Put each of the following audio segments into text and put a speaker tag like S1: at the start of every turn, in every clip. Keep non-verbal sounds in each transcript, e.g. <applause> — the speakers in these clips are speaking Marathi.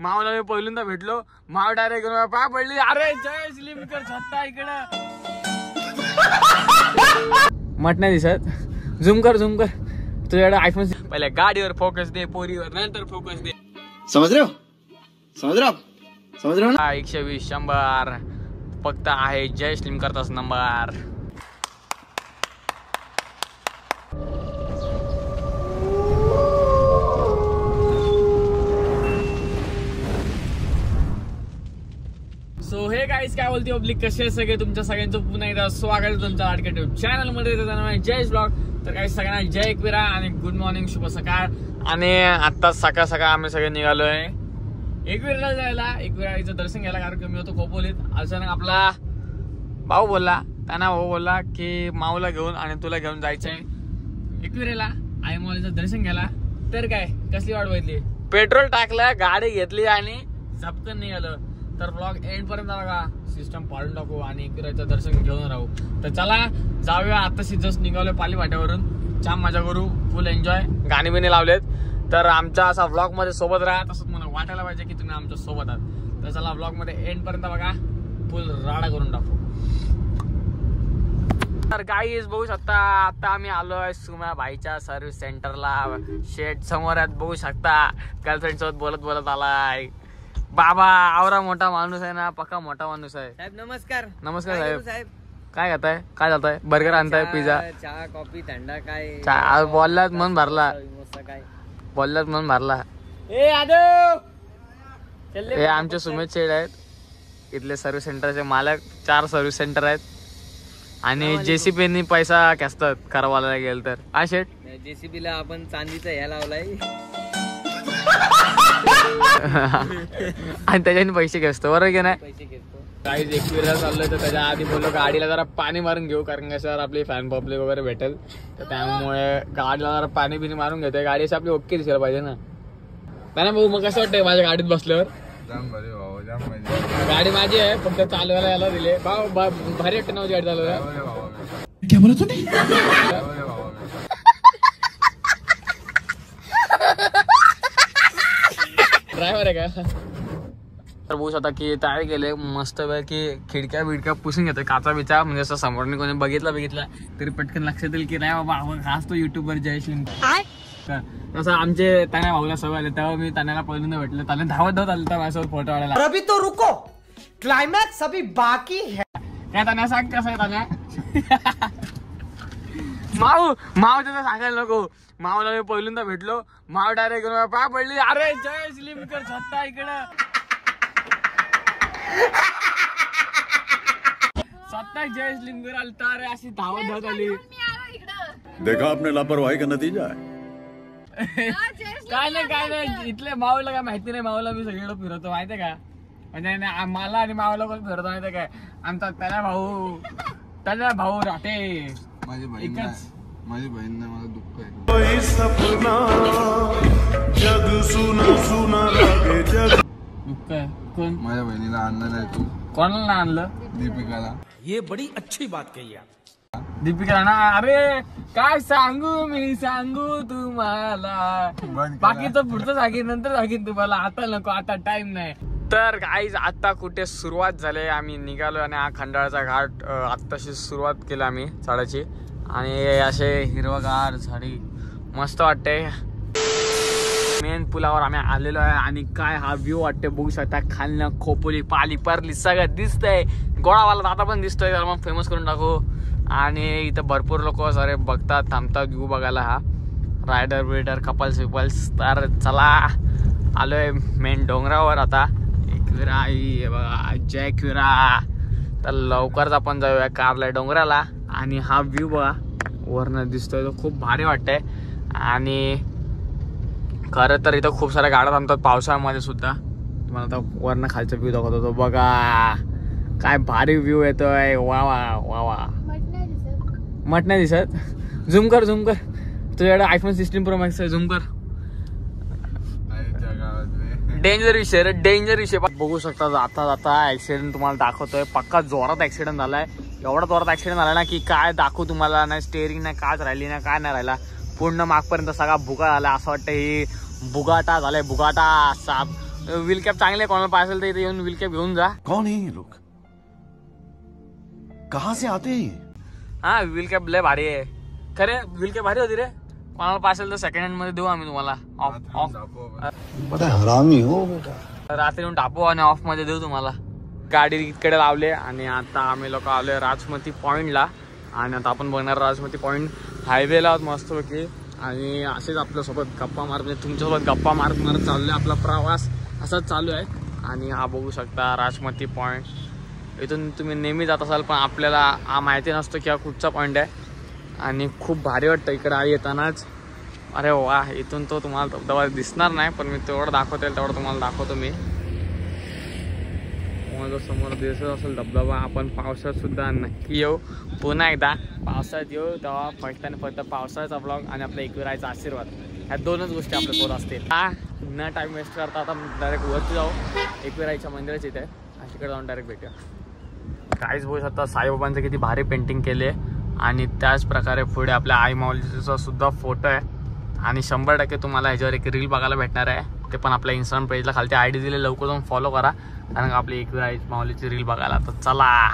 S1: मावला मी पहिल्यांदा भेटलो. माव डायरेक्ट पा पडली. अरे जय स्लिमकर छत्ता इकडं. मट नाही दिसत. झूम कर झूम कर. तुझ्याकडे आयफोन पहिले गाडीवर फोकस दे पोरीवर नंतर फोकस दे.
S2: आप समझ रहे हो ना?
S1: हा, एकशे वीस शंभर. फक्त आहे जय स्लिम करतास नंबर काय बोलते पब्लिक कसे आहे सगळे? तुमच्या सगळ्यांचं पुन्हा एकदा स्वागत आहे तुमच्या लाडक्या चॅनलमध्ये जय ब्लॉग. तर काही सगळ्यांना जय एकविरा आणि गुड मॉर्निंग शुभ सकाळ. आणि आता सकाळ सकाळ आम्ही सगळे निघालोय एकविराला जायला. एकविराचं दर्शन घ्यायला कारण कमी होतो खोपोलीत. अचानक आपला भाऊ बोलला त्यांना भाऊ बोलला की माऊला घेऊन आणि तुला घेऊन जायचंय एकविरेला. आई मॉलीचं दर्शन घ्यायला. तर काय कसली वाट बघितली? पेट्रोल टाकलं गाडी घेतली आणि झपकन निघालं. तर ब्लॉग एंड पर्यंत बघा. सिस्टम पाळून टाकू आणि एकविराचं दर्शन घेऊन राहू. तर चला जाऊया. आताशी जस्ट निघालोय पाली वाट्यावरून छान मजा करू. फुल एन्जॉय गाणी बिणी लावलेत. तर आमच्या असा ब्लॉगमध्ये सोबत राहा. तसंच मला वाटायला पाहिजे की तुम्ही आमच्यासोबत आहात. तर चला ब्लॉगमध्ये एंड पर्यंत बघा. फुल राडा करून टाकू. तर गाईज बघू शकता आता आम्ही आलो आहे सुम्या भाईच्या सर्व्हिस सेंटरला शेट समोर आहेत. बघू शकता. गर्लफ्रेंड सोबत बोलत बोलत आलाय. बाबा आवरा मोठा माणूस आहे ना पक्का मोठा माणूस आहे.
S3: साहेब नमस्कार.
S1: नमस्कार
S3: काय
S1: साहेब.
S3: करू साहेब?
S1: काय खाताय? काय जाताय बर्गर आणताय
S3: चहा-
S1: पिझ्झा?
S3: चहा कॉफी थंडा काय?
S1: चहा- आज बोललात मन भरला.
S3: काय
S1: बोललात म्हणून मारला
S3: ए आदो!
S1: हे आमचे सुमित शेड आहेत. इथले सर्व्हिस सेंटरचे मालक चार सर्व्हिस सेंटर आहेत. आणि जेसीबीनी पैसा खेचतात करवायला गेल तर. हा शेट
S3: जेसीबी ला आपण चांदीचा ह्या लावलाय.
S1: आणि त्याच्याने पैसे घेतो बरोबर की नाही?
S3: पैसे घेतो
S1: काही एकविरा चाललोय तर त्याच्या आधी बोललो गाडीला जरा पाणी मारून घेऊ कारण कसं आपली फॅन पब्लिक वगैरे भेटेल. तर त्यामुळे गाडीला जरा पाणी बिनी मारून घेतोय. गाडी अशी आपली ओके दिसायला पाहिजे ना. नाही भाऊ मग कसं वाटतंय माझ्या गाडीत बसल्यावर? गाडी माझी आहे फक्त चालवायला याला दिले. भाऊ बा- भारी वाटतं ना माझी गाडी चालवायला. ड्रायव्हर आहे का? तर बघू शकता की तयार केले मस्त की खिडक्या बिडक्या पुसून घेतोय. काचा बिचा म्हणजे असं समोरने कोणी बघितला बघितला. तरी पटकन लक्षात येईल की नाही बाबा आपण खास तो युट्यूबवर जयशिंग तसं आमचे तान्या भाऊला सवय आले. तेव्हा मी तान्याला पहिल्यांदा भेटले. त्याने धावत धावत आले माझ्यासोबत फोटो
S4: अभी तो रुको. क्लाइमैक्स अभी बाकी है.
S1: काय तान्या सांग कसं आहे तान्या? <laughs> माऊ माव त्याचं सांगायला नको. मावला मी पहिल्यांदा भेटलो. माव डायरेक्ट पा पडली. अरे जय स्लिमकर छत्ता इकडं. स्वतः जय स्लिमकर आली तर अशी धावत धावत आली.
S5: देखा आपने लापरवाही का नतीजा
S1: काय नाही काय नाही. इथले माऊला काय माहिती नाही. माऊला मी सगळीकडे फिरवतो माहितीये का? म्हणजे मला आणि माऊला कोण फिरवतो माहितीये काय आमचा त्याला भाऊ. त्याला भाऊ राहते
S6: माझी बहीण
S1: एकच.
S6: नाही माझी बहीण नाही मला दुःख आहे.
S1: दुःख आहे. कोण?
S6: माझ्या बहिणीला आणलं नाही तू.
S1: कोणाला आणलं?
S6: दीपिकाला.
S4: ये बड़ी अच्छी बात कही आप।
S1: दीपिका ना अरे काय सांगू मी? सांगू तुम्हाला. बाकीचं पुढचं सांगेन नंतर सांगेन तुम्हाला. आता नको आता टाइम नाही. तर आईज आत्ता कुठे सुरुवात झाली आम्ही निघालो आणि हा खंडाळाचा घाट आत्ताशी सुरुवात केली आम्ही झाडाची. आणि असे हिरवगार झाडी मस्त वाटते. मेन पुलावर आम्ही आलेलो आहे आणि काय हा व्ह्यू वाटते बघू शकता. खालनं खोपोली पाली परली सगळं दिसतंय. गोळावाला दादा पण दिसतोय त्याला मग फेमस करून टाकू. आणि इथं भरपूर लोक सारे बघतात थांबतात व्ह्यू बघायला हा. रायडर बिल्डर कपल्स विपल्स तर चला आलोय मेन डोंगरावर आता. आई बघा जय एकविरा तर लवकरच आपण जाऊया कारला डोंगराला. आणि हा व्ह्यू बघा वरनं दिसतोय तो खूप भारी वाटतंय. आणि खरं तर इथं खूप साऱ्या गाड्या थांबतात पावसाळ्यामध्ये सुद्धा. तुम्हाला आता वरनं खालचा व्ह्यू दाखवतो तो. बघा काय भारी व्ह्यू येतोय. वा वा वा वा. मट नाही दिसत. झूम कर झूम कर. तुझ्याकडे आयफोन सिक्स्टीन प्रो मॅक्स आहे झूम कर. डेंजर विषय रे डेंजर विषय. बघू शकता जाता जाता ऍक्सिडेंट तुम्हाला दाखवतोय. पक्का जोरात ऍक्सिडेंट झालाय. एवढा जोरात ऍक्सिडेंट झाला ना की काय दाखवू तुम्हाला नाही स्टेअरिंग नाही काच राहिली ना काय नाही राहिला. पूर्ण मागपर्यंत सगळा भुगा झाला. असं वाटतं ही बुगाटा झालाय बुगाटा साप व्हील कॅप चांगले कोणाला पाहिजे तर इथे येऊन व्हील कॅप घेऊन जा.
S5: कौन है ये लोग कहाँ से आते हैं?
S1: हा व्हील कॅप लय भारी आहे. खरे व्हील कॅप भारी होती रे. कोणाला पाहिजे तर सेकंड हँडमध्ये देऊ आम्ही तुम्हाला. ऑफ ऑफ
S5: बड़ा हरामी हो बेटा.
S1: रात्री येऊन टाकू आणि ऑफमध्ये देऊ तुम्हाला. गाडी इकडे लावले आणि आता आम्ही लोक आलोय राजमती पॉइंटला आणि आता आपण बघणार राजमती पॉइंट हायवेला आहोत मस्तपैकी. आणि असेच आपल्यासोबत गप्पा मारत म्हणजे तुमच्यासोबत गप्पा मारत मारत चाललोय आपला प्रवास. असाच चालू आहे. आणि हा बघू शकता राजमती पॉइंट इथून तुम्ही नेहमी जात असाल पण आपल्याला हा माहिती नसतो की हा कुठचा पॉईंट आहे. आणि खूप भारी वाटतं इकडे येतानाच. अरे वा इथून तो तुम्हाला धबधबा दिसणार नाही पण मी तेवढं दाखवता येईल तेवढं तुम्हाला दाखवतो मी. तुम्हाला जो समोर दिसत असेल धबधबा आपण पावसात सुद्धा नक्की येऊ. पुन्हा एकदा पावसाळ्यात येऊ तेव्हा फक्त आणि फक्त पावसाळ्याचा ब्लॉग आणि आपल्या एकविरायचा आशीर्वाद. ह्या दोनच गोष्टी आपल्यासोबत असतील. हा न टाइम वेस्ट करता आता डायरेक्ट वरती जाऊ एकविरायच्या मंदिराच्या इथे. तिकडे जाऊन डायरेक्ट भेटूया. काहीच बोलू शकता साईबाबांचं किती भारी पेंटिंग केले आणि त्याच प्रकारे पुढे आपल्या आई माऊलीचा सुद्धा फोटो आहे. आणि शंभर टक्के तुम्हाला ह्याच्यावर एक रील बघायला भेटणार आहे. ते पण आपल्या इंस्टाग्राम पेजला खालती आय डी दिले लवकर जाऊन फॉलो करा. कारण का आपली एक आई माऊलीची रील बघायला तर चला.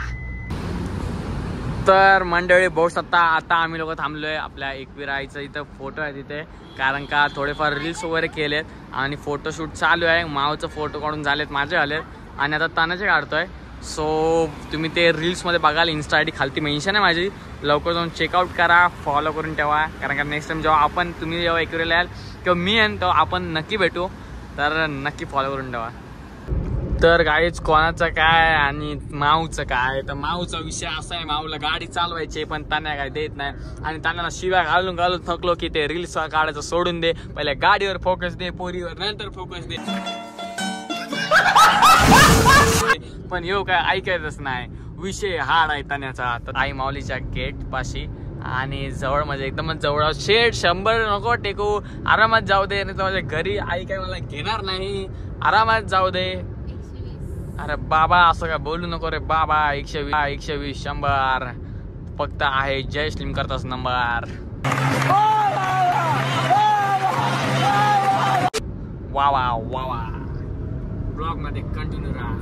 S1: तर मंडळी बघू सत्ता आता आम्ही लोक थांबलो आहे आपल्या एकवीर आईचा इथं फोटो आहे तिथे. कारण का थोडेफार रील्स वगैरे केलेत. आणि फोटोशूट चालू आहे. मावचं फोटो काढून झालेत माझे झालेत आणि आता तानाचे काढतोय. सो तुम्ही ते रील्समध्ये बघाल इन्स्टा आय डी खालती मेन्शन आहे माझी. लवकर जाऊन चेकआउट करा फॉलो करून ठेवा. कारण का नेक्स्ट टाइम जेव्हा आपण तुम्ही जेव्हा एकवेळेला याल किंवा मी येईन तेव्हा आपण नक्की भेटू. तर नक्की फॉलो करून ठेवा. तर गाईच कोणाचं काय आणि माऊचं काय? तर माऊचा विषय असा आहे माऊला गाडी चालवायची पण त्यांना काय देत नाही. आणि त्यांना शिव्या घालून घालून थकलो की ते रील्स काढायचं सोडून दे. पहिले गाडीवर फोकस दे पोरीवर नंतर फोकस दे. <laughs> पण येऊ काय ऐकायचंच नाही. विषय हाड आहे तण्याचा. तर आई माऊलीच्या गेट पाशी आणि जवळ म्हणजे एकदमच जवळ. शेट शंभर नको टेकू. आरामात जाऊ दे नाही तर माझ्या घरी आई काय मला घेणार नाही. आरामात जाऊ दे. अरे बाबा असं काय बोलू नको रे बाबा. एकशे वीस एकशे वीस शंभर. फक्त आहे जय स्लिम करताच नंबर. वावा वावा ब्लॉगमध्ये कंटिन्यू राहा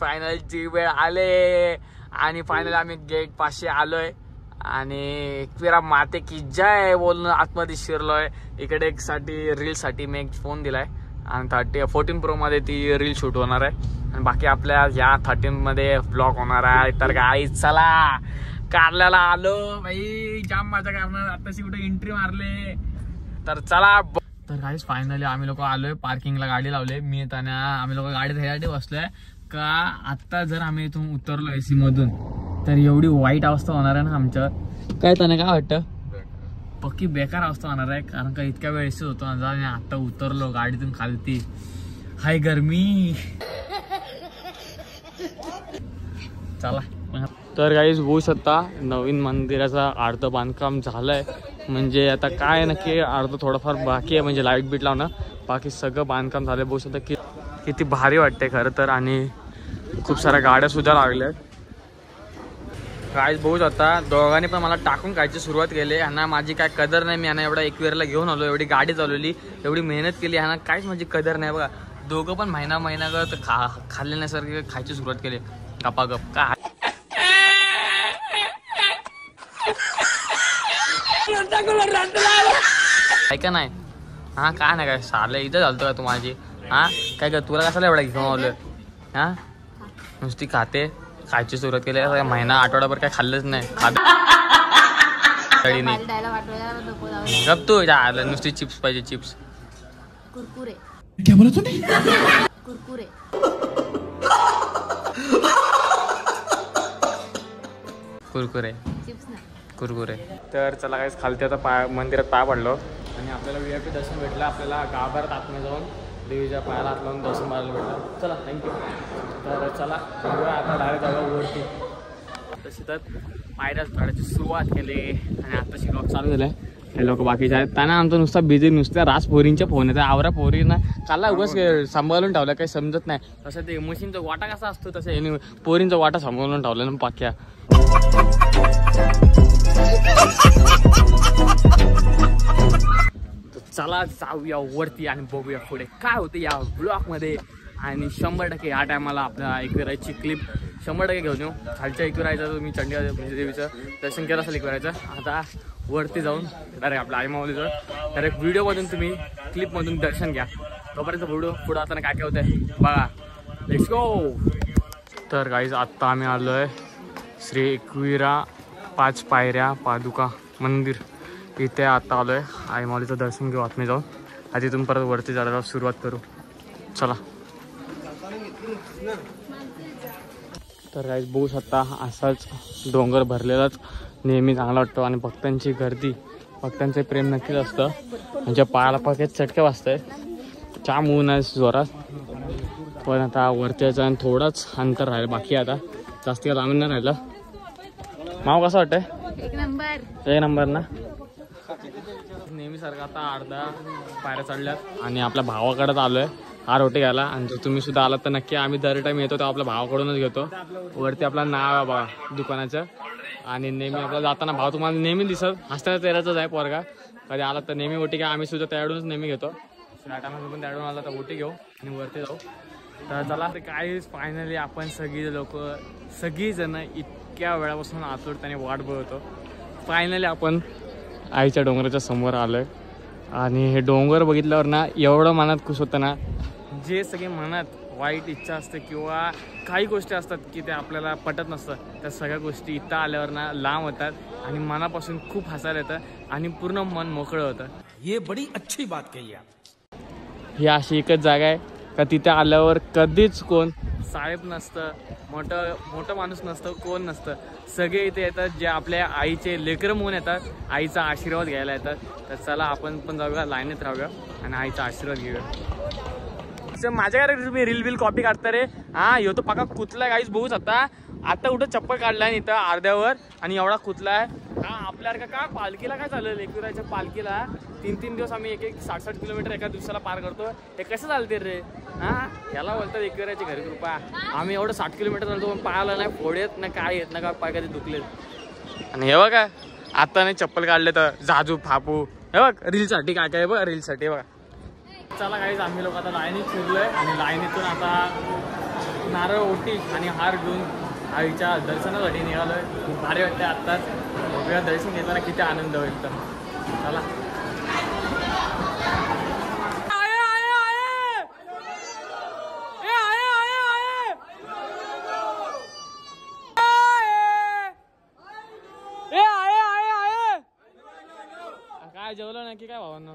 S1: फायनलची वेळ आले आणि फायनल आम्ही गेट पाचशे आलोय. आणि एकविरा माते की जय बोलणं आतमध्ये शिरलोय. इकडे एक साठी रील साठी मी एक फोन दिलाय. आणि थर्टी फोर्टीन प्रो मध्ये ती रील शूट होणार आहे. आणि बाकी आपल्या या थर्टीन मध्ये ब्लॉग होणार आहे. तर गाई चला. कारल्याला आलो. भाई जाम माझ्या कारण आताशी कुठे एंट्री मारले. तर चला तर काहीच फायनली आम्ही लोक आलोय पार्किंगला गाडी लावले मी येताना आम्ही लोक गाडीत ह्यासाठी बसलोय. का आता जर आम्ही इथून उतरलो एसी मधून तर एवढी वाईट अवस्था होणार आहे ना आमच्यावर काय त्याने काय वाटतं? पक्की बेकार अवस्था होणार आहे कारण का इतक्या वेळ एसी होतो आणि आता उतरलो गाडीतून खालती. हाय गरमी. चला. तर काहीच होऊ शकता नवीन मंदिराचा अर्ध बांधकाम झालंय. म्हणजे आता काय नक्की अर्ध थोडंफार बाकी आहे म्हणजे लाइट बीट लावणं. बाकी सगळं बांधकाम झालं बघू शकता की किती भारी वाटते खरं तर. आणि खूप साऱ्या गाड्या सुद्धा लागल्या काय बघू शकता दोघांनी पण मला टाकून खायची सुरुवात केली. ह्यांना माझी काय कदर नाही. मी यांना एवढा एकवेरला घेऊन आलो एवढी गाडी चालवली एवढी मेहनत केली. ह्यांना काहीच माझी कदर नाही. बघा दोघं पण महिना महिना खा खाल्ले खायची सुरुवात केली. गपागप काय? ऐका नाही. हा काय नाही काय सारलं इथं झालतो का तू माझी? हा? काय काय तुला कशाला एवढा घेऊन आलोय? हा? नुसती खाते खायची सुरुवात केली महिना आठवडाभर काय खाल्लंच नाही. खात. गप तू जा, आलं नुसती चिप्स पाहिजे चिप्स.
S7: कुरकुरे. कुरकुरे.
S1: कुरकुरे. कुरकुरे. तर चला काहीच खालती आता पाय मंदिरात पाय पडलो. आणि आपल्याला व्ही आय पी दर्शन भेटलं आपल्याला गाभारात आतमध्ये जाऊन देवीच्या पायाला हात लावून दर्शन मारायला भेटलं. चला थँक्यू तर चला आता डायरेक्ट जागा वरती. तशी तर पायऱ्या चढायची सुरुवात केली आणि आता शिकवत चालू झालं हे लोक बाकीचे आहेत. त्यांना आमचं नुसता बिझी नुसत्या रास पोरींच्या फोन येतात. आवरा पोरींना काला उगाच सांभाळून ठेवलं काही समजत नाही. तसं ते मशीनचा वाटा कसा असतो तसं पोरींचा वाटा सांभाळून ठेवला ना पाक्या. चला जाऊया वरती आणि बघूया पुढे. काय होतं या ब्लॉकमध्ये आणि शंभर टक्के या टायमाला आपल्या एकविराची क्लिप शंभर टक्के घेऊन येऊ. खालच्या एकविरायचं तुम्ही चंडी म्हणजे देवीचं. दर्शन केलं असेल एकविरायचं आता वरती जाऊन डायरेक्ट आपल्या आईमावलीचं डायरेक्ट व्हिडिओमधून तुम्ही क्लिपमधून दर्शन घ्या. तोपर्यंत व्हिडिओ पुढं आता काय काय होतंय. बघा. लेट्स गो तर काहीच आत्ता आम्ही आलो आहे श्री एकविरा पाच पायऱ्या पादुका मंदिर. इथे आता आलो आहे आई दर्शन घेऊ आत्मे जाऊन. आधी तिथून परत वरती जायला सुरुवात करू. चला. तर राईस बघू शकता असाच डोंगर भरलेलाच नेहमी चांगला वाटतो. आणि भक्तांची गर्दी भक्तांचे प्रेम नक्कीच असतं. म्हणजे पायाला पाकेच चटके वाजतंय जाम ऊन आहे जोरात. पण आता वरतीचं आणि थोडंच अंतर राहिलं. बाकी आता जास्त काय लांब नाही राहिलं. माव कसं वाटतंय?
S7: एक नंबर.
S1: एक नंबर ना? नेहमीसारखं आता अर्धा पायऱ्या चढल्यात आणि आपल्या भावाकडे आलोय हा रोटी घ्यायला. आणि जर तुम्ही सुद्धा आलात तर नक्की आम्ही दर टाइम येतो तेव्हा आपल्या भावाकडूनच घेतो. वरती आपलं नाव आहे बघा दुकानाचं. आणि नेहमी आपल्याला जाताना भाव तुम्हाला नेहमी दिसत. हसत्या तेराचाच आहे पोरगा. कधी आलात तर नेहमी ओटी घ्या. आम्ही सुद्धा त्याकडूनच नेहमी घेतो. टायमाला पण त्याकडून आला तर ओटी घेऊ आणि वरती जाऊ. तर चला तर काही फायनली आपण सगळी लोक सगळी जण इतक्या वेळापासून आतुरतेने वाट बघतो. फायनली आपण आईच्या डोंगराच्या समोर आलोय. आणि हे डोंगर बघितल्यावर ना एवढं मनात खुश होतं ना जे सगळे मनात वाईट इच्छा असते किंवा काही गोष्टी असतात की ते आपल्याला पटत नसतं त्या सगळ्या गोष्टी इथं आल्यावर ना लांब होतात आणि मनापासून खूप हसायला येतं आणि पूर्ण मन मोकळं होतं.
S4: ये बड़ी अच्छी बात कही
S1: ही अशी एकच जागा आहे का तिथे आल्यावर कधीच कोण साहेब नसतं मोठं मोठं माणूस नसतं कोण नसतं. सगळे इथे येतात जे आपल्या आईचे लेकरं म्हणून येतात आईचा आशीर्वाद घ्यायला येतात. तर चला आपण पण जाऊया लाईनीत राहूया आणि आईचा आशीर्वाद घेऊया. माझ्या माझ्याकडे तुम्ही रील बिल कॉपी काढता रे. हा ह्यो तो पाका कुतला काहीच बघूच आता. आता कुठं चप्पल काढलाय इथं अर्ध्यावर आणि एवढा कुतला आहे. का आपल्यासारखं का? पालखीला काय चाललं? लेकुराच्या पालखीला तीन तीन दिवस आम्ही एक एक साठ साठ किलोमीटर एका दिवसाला पार करतो हे कसं चालते रे? हा? याला बोलतात एकविराची घरी कृपा. आम्ही एवढं साठ किलोमीटर चालतो पण पायाला नाही फोड येत ना काय येत ना का पाय कधी दुखलेत आणि हे बघा आता नाही चप्पल काढले तर जाजू फापू. हे बघ रीलसाठी काय काय आहे बघ रीलसाठी बघा. चला काहीच आम्ही लोक आता लाईनीत फिरलोय आणि लाईनीतून आता नारळ ओटी आणि हार घेऊन आईच्या दर्शनासाठी निघालोय. खूप भारी वाटते आत्ताच. बघूया दर्शन घेताना किती आनंद होईल तर. चला. काय जेवलं नाही की काय भावांना?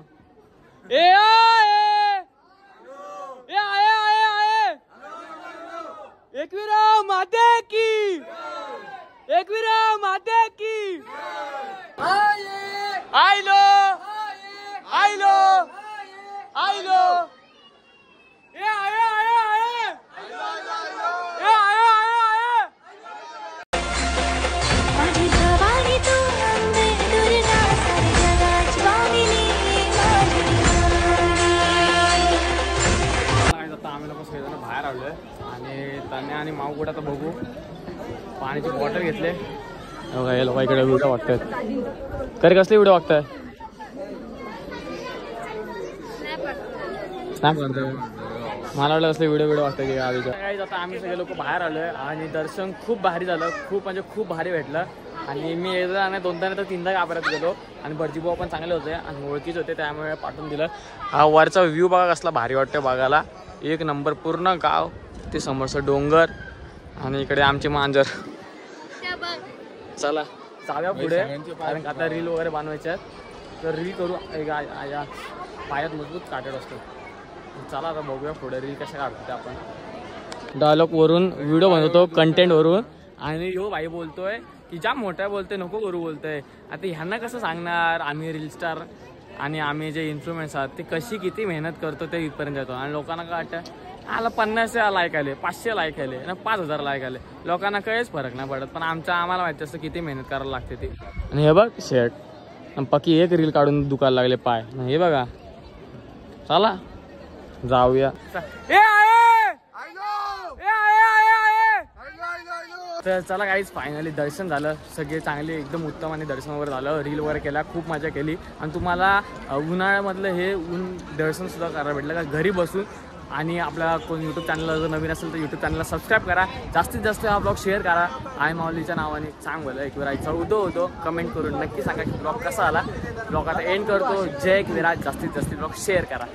S1: ए आय! ए आय आय आय! एकविरा माते की! एकविरा माते की! आयलो. आयलो. आयलो. बाहेर आलोय. आणि त्याने आणि माऊ कुठं आता बघू. पाण्याची बॉटल घेतले. बघा हे लोक इकडे व्हिडिओ वागतायत तरी कसले व्हिडिओ वागताय मला वाटलं असले व्हिडिओ व्हिडिओ वाटतं की आधीच्या आता आम्ही सगळे लोक बाहेर आलोय आणि दर्शन खूप भारी झालं. खूप म्हणजे खूप भारी भेटलं. आणि मी एकदा आणि दोनदा तर तीनदा गाभऱ्यात गेलो. आणि भरजीभाऊ पण चांगले होते आणि ओळखीच होते त्यामुळे पाठवून दिलं. हा वरचा व्ह्यू बघा कसला भारी वाटतं बघायला. एक नंबर पूर्ण गाव ते समोरचं डोंगर आणि इकडे आमचे मांजर. चला. जाऊया पुढे. कारण आता रील वगैरे बनवायच्या आहेत. तर रील करू. या पायात मजबूत काटेड असतो. चला आता बघूया पुढे रील कशा काढतो ते आपण. डायलॉग वरून व्हिडिओ बनवतो कंटेंट वरून. आणि ह्यो भाई बोलतोय की जाम मोठा बोलतोय नको करू बोलतोय. आता ह्यांना कसं सांगणार? आम्ही रील स्टार आणि आम्ही जे इन्स्ट्रुमेंट्स आहात ते कशी किती मेहनत करतो ते इथपर्यंत येतो आणि लोकांना काय वाटतं आला पन्नास लाईक आले पाचशे लाईक आले ना पाच हजार लाईक आले. लोकांना काहीच फरक नाही पडत पण आमच्या आम्हाला माहिती असतं किती मेहनत करायला लागते ती. आणि हे बघ शेट पक्की एक रील काढून दुखायला लागले पाय. हे बघा. चला जाऊया ए आहे! ए आहे, आहे, आहे! तर चला काहीच फायनली दर्शन झालं. सगळे चांगले एकदम उत्तम आणि दर्शन वगैरे झालं. रील वगैरे केला खूप मजा केली. आणि तुम्हाला उन्हाळ्यामधलं हे ऊन दर्शनसुद्धा करायला भेटलं का? घरी बसून आणि आपला कोण यूट्यूब चॅनल जर नवीन असेल तर यूट्यूब चॅनलला सबस्क्राईब करा. जास्तीत जास्त हा ब्लॉग शेअर करा. आय माऊलीच्या नावाने सांग बोला एक विरायचा उदो होतो कमेंट करून नक्की सांगा की ब्लॉग कसा आला. ब्लॉग आता एंड करतो. जय एक विराज जास्तीत जास्त ब्लॉग शेअर करा.